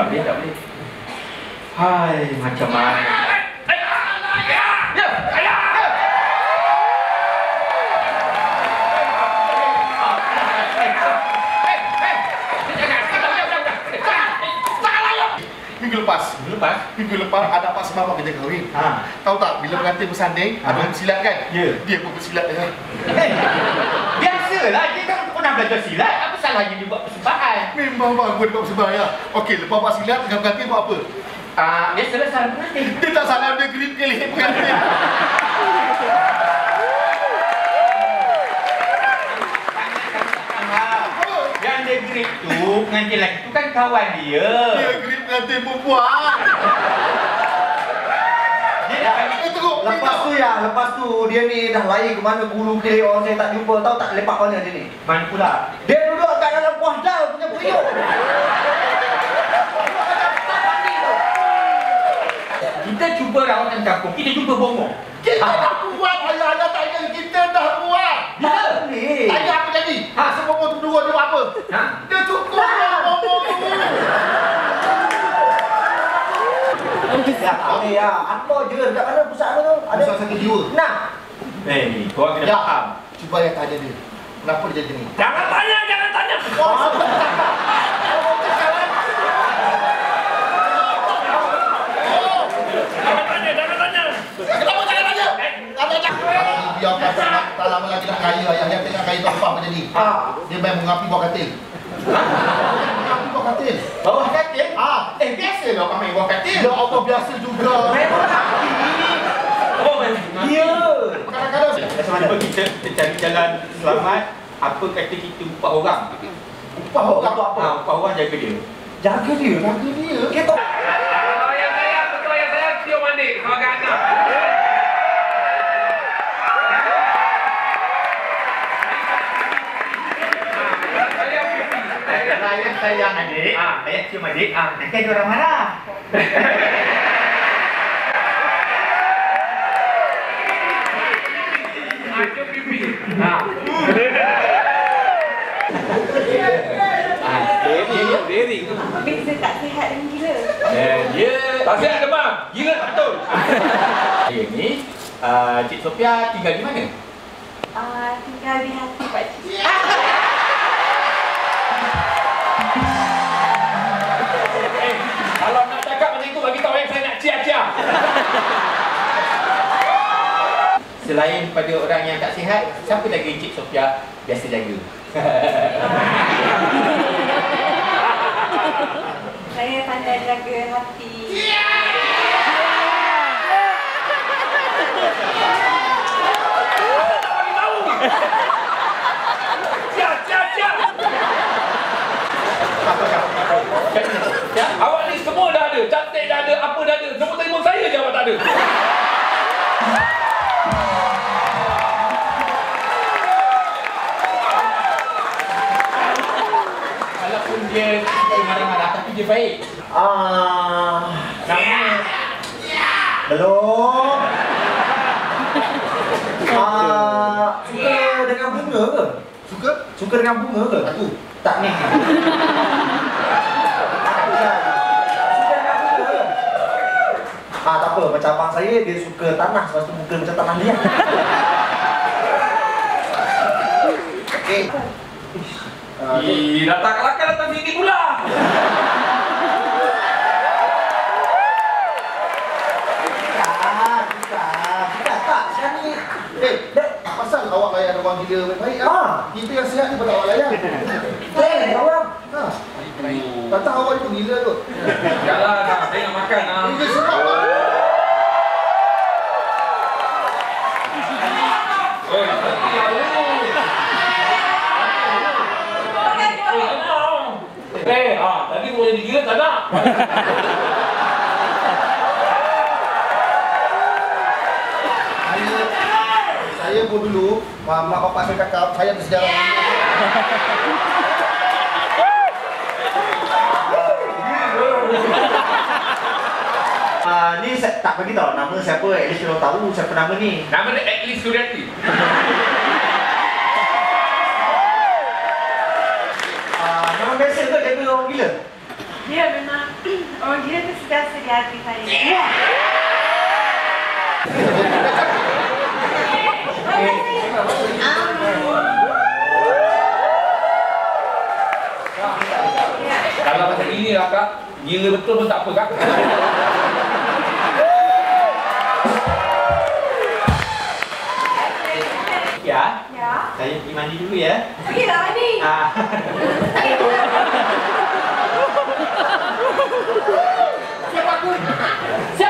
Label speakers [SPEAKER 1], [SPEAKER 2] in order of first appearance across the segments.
[SPEAKER 1] Tak boleh, tak boleh. Hai, macam mana? Ya.
[SPEAKER 2] Minggu lepas
[SPEAKER 1] Minggu lepas?
[SPEAKER 2] Minggu lepas ada Pak Semar kerja kahwin
[SPEAKER 1] Ha.
[SPEAKER 2] Tahu tak bila pengantin bersanding
[SPEAKER 1] Ha.
[SPEAKER 2] Ada bersilat kan
[SPEAKER 1] Ya.
[SPEAKER 2] Dia pun bersilat ya.
[SPEAKER 1] Eh, biasalah kan pernah belajar silat. Apa salahnya dia buat persembahan?
[SPEAKER 2] Memang bagus dia buat bersembah ya Okey lepas Pak silat dengan pengantin buat apa
[SPEAKER 1] Ah, biasalah salah pengantin.
[SPEAKER 2] Dia tak salah dia grip ke leher pengantin
[SPEAKER 1] Yang dia grip tu, pengantin lelaki tu kan kawan dia.
[SPEAKER 2] Dia grip pengantin perempuan
[SPEAKER 3] Lepas tu ya, lepas tu dia ni dah lari ke mana bulu kiri orang saya tak jumpa. Tahu tak lepak mana dia ni?
[SPEAKER 1] mana pula?
[SPEAKER 3] Dia duduk kat dalam kuah dal punya periuk.
[SPEAKER 1] Kita cuba rawatan kampung, kita jumpa bomoh.
[SPEAKER 2] Kita dah buat ayah-ayah tak ingat Kita dah buat
[SPEAKER 1] Ya.
[SPEAKER 3] Ni.
[SPEAKER 2] Tanya apa jadi
[SPEAKER 1] Ha.
[SPEAKER 2] Ha Semua tu dua dia buat apa
[SPEAKER 1] Ha?
[SPEAKER 2] Dia cukup lah ngomong tu
[SPEAKER 3] Ya, ya. Apa je dekat mana pusat tu? Ada.
[SPEAKER 2] Pusat sakit jiwa
[SPEAKER 3] Nah.
[SPEAKER 1] Eh, ni, korang kena
[SPEAKER 2] Ya.
[SPEAKER 1] faham.
[SPEAKER 2] Cuba yang tanya dia Kenapa dia jadi ni
[SPEAKER 1] Jangan tanya, jangan tanya.
[SPEAKER 3] Ah.
[SPEAKER 2] Dia main mengapi buah katil Mengapi buah katil
[SPEAKER 1] Bawah katil?
[SPEAKER 2] Ah,
[SPEAKER 1] Eh, biasa lah orang main katil.
[SPEAKER 2] Ya Allah biasa juga
[SPEAKER 3] Memang. Ya.
[SPEAKER 2] Kadang-kadang
[SPEAKER 1] Macam mana kita, kita cari jalan selamat, apa kata kita upah orang?
[SPEAKER 2] Upah orang
[SPEAKER 3] Untuk apa?
[SPEAKER 1] Ha, upah orang jaga dia.
[SPEAKER 3] Jaga dia.
[SPEAKER 2] Jaga dia
[SPEAKER 3] Kita
[SPEAKER 4] Kalau yang saya, betul yang saya cium mandi sebagai anak. Saya pipi.
[SPEAKER 1] Saya sayang adik,
[SPEAKER 4] Ah.
[SPEAKER 1] saya cium adik, ah, nanti ada orang marah.
[SPEAKER 4] Ah, cium pipi. Ah.
[SPEAKER 1] Ah, Dering, dering.
[SPEAKER 5] Beza tak sihat dan gila.
[SPEAKER 1] Eh, dia
[SPEAKER 4] Tak sihat demam. Gila tak betul.
[SPEAKER 1] Saya ni, uh, Cik Sophia tinggal di mana?
[SPEAKER 5] Uh, tinggal di hati Pak
[SPEAKER 4] itu, bagi tahu yang saya nak cia-cia.
[SPEAKER 1] Selain pada orang yang tak sihat, siapa lagi Cik Sophia biasa jaga?
[SPEAKER 5] Saya pandai jaga hati.
[SPEAKER 4] Tak
[SPEAKER 1] dia baik.
[SPEAKER 3] ah
[SPEAKER 1] Nama
[SPEAKER 3] belum. Ah, suka dengan bunga ke?
[SPEAKER 2] Suka?
[SPEAKER 3] Suka dengan bunga ke?
[SPEAKER 2] Aku
[SPEAKER 3] Tak ni. Suka dengan bunga ke? Ah, tak apa. Macam abang saya, dia suka tanah. Lepas tu muka macam tanah liat.
[SPEAKER 2] Okay Ah,
[SPEAKER 4] Ih, datang kelakar datang sini pula.
[SPEAKER 3] Bukan, bukan. Bukan, tak. Sekarang ni...
[SPEAKER 2] Eh, pasal orang gila baik-baik
[SPEAKER 3] Ah.
[SPEAKER 2] ah? Kita yang sihat ni pada awak layan
[SPEAKER 3] Eh, kawan.
[SPEAKER 2] Ha. Tak tahu awak ni gila tu
[SPEAKER 4] Jalan lah, saya nak makan lah.
[SPEAKER 2] Ini sebab
[SPEAKER 4] aku. Eh, ah, tadi mau jadi gila tak nak.
[SPEAKER 2] saya, saya pun saya cakap Saya ada sejarah
[SPEAKER 3] Ah, ni saya tak bagi tahu nama siapa. At least kalau tahu siapa nama ni.
[SPEAKER 4] Nama dia at least Suryati.
[SPEAKER 3] Ah, nama biasa ke jaga orang gila?
[SPEAKER 5] Dia memang Orang gila tu sentiasa di hati saya.
[SPEAKER 4] Kalau macam ini lah kak, gila betul pun tak apa kak.
[SPEAKER 1] Ya,
[SPEAKER 5] Ya.
[SPEAKER 1] saya pergi mandi dulu ya.
[SPEAKER 5] Pergilah mandi.
[SPEAKER 1] Ah.
[SPEAKER 4] Siapa aku? Siapa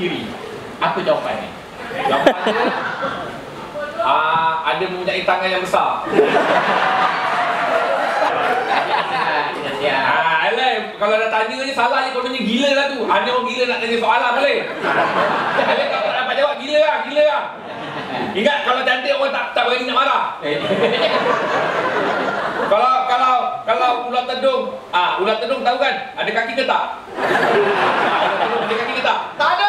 [SPEAKER 1] kiri. Apa jawapannya?
[SPEAKER 4] Jawapannya ah, ada mempunyai tangan yang besar.
[SPEAKER 1] Ya.
[SPEAKER 4] Ah, alah, kalau dah tanya ni salah je kononnya gila lah tu. Hanya orang gila nak tanya soalan boleh. Alah kalau tak dapat jawab gila lah, gila lah. Ingat kalau cantik orang tak tak berani nak marah. Kalau kalau kalau ular tedung, ah ular tedung tahu kan? Ada kaki ke tak? Ular tedung ada kaki ke tak?
[SPEAKER 2] Tak ada.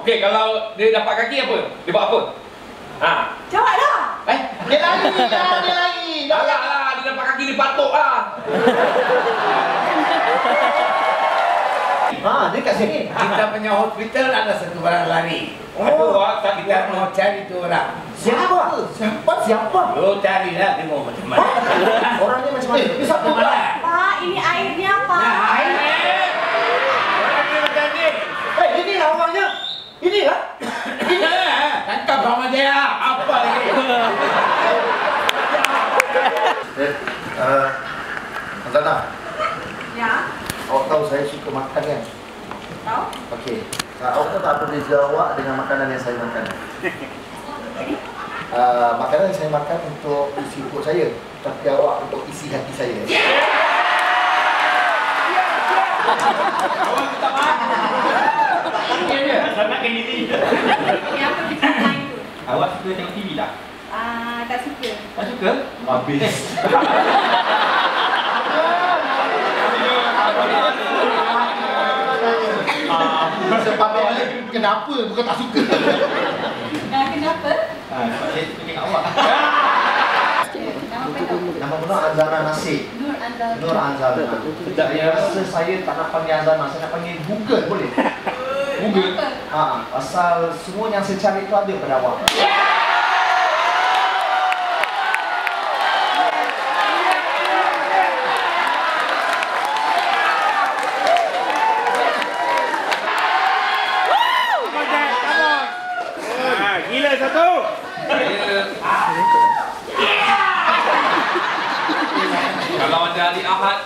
[SPEAKER 4] Okey kalau dia dapat kaki apa? Dia buat apa? Ah,
[SPEAKER 5] Jawablah.
[SPEAKER 1] eh,
[SPEAKER 2] Dia lari lah, dia lari.
[SPEAKER 4] dah lah, lah dia dapat kaki dia patuk lah.
[SPEAKER 3] Ha, dia kat sini.
[SPEAKER 6] Kita punya hospital ada satu barang lari.
[SPEAKER 4] Aduh, ah, tak
[SPEAKER 6] Kita mau cari tu orang.
[SPEAKER 3] Siapa? Siapa? Siapa?
[SPEAKER 6] Lo carilah dia mau macam mana.
[SPEAKER 3] Orangnya macam mana? Satu
[SPEAKER 6] Macam mana?
[SPEAKER 5] Pak, ini airnya, Pak.
[SPEAKER 6] Nah, air. Orang dia macam ni.
[SPEAKER 3] Eh, ini lah orangnya. Ini lah.
[SPEAKER 6] Tangkap sama dia. Apa lagi?
[SPEAKER 3] Eh, uh, Azana,
[SPEAKER 5] Ya.
[SPEAKER 3] awak tahu saya suka makan kan?
[SPEAKER 5] Tahu?
[SPEAKER 3] Okey. Uh, awak tahu tak apa beza awak dengan makanan yang saya makan? Uh, makanan yang saya makan untuk isi perut saya Tapi awak untuk isi hati saya
[SPEAKER 1] selamatkan diri.
[SPEAKER 5] Ini apa kita main tu?
[SPEAKER 1] Awak suka tengok TV tak?
[SPEAKER 5] Ah, tak suka.
[SPEAKER 1] Tak suka? Habis.
[SPEAKER 2] Sebab dia kenapa bukan tak suka.
[SPEAKER 5] Dah kenapa?
[SPEAKER 1] Ah, sebab saya suka tengok awak.
[SPEAKER 5] Nama penuh.
[SPEAKER 3] Benar Azana Nasir
[SPEAKER 5] Nur Anzal.
[SPEAKER 3] Nur Azana Sekejap ya rasa saya tak nak panggil Azana Saya nak panggil Google boleh?
[SPEAKER 5] Google.
[SPEAKER 3] Ha, asal semua yang saya cari itu ada pada awak
[SPEAKER 6] Gila satu.
[SPEAKER 4] Saya kalau ada hari Ahad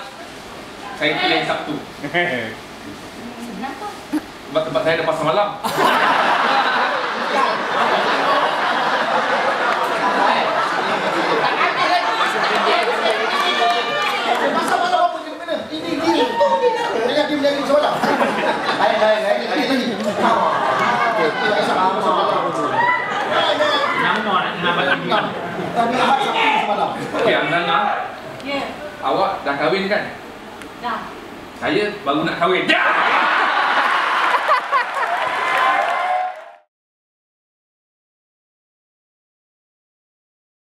[SPEAKER 4] saya pilih Sabtu. Sebab tempat saya ada pasar malam.
[SPEAKER 2] Masa malam dia macam mana? Lagi. Okey.
[SPEAKER 1] Nama nak.
[SPEAKER 2] Tadi semalam.
[SPEAKER 4] Okey, Andana,
[SPEAKER 5] Ya.
[SPEAKER 4] awak dah kahwin kan?
[SPEAKER 5] Dah.
[SPEAKER 4] Saya baru nak kahwin. Ya!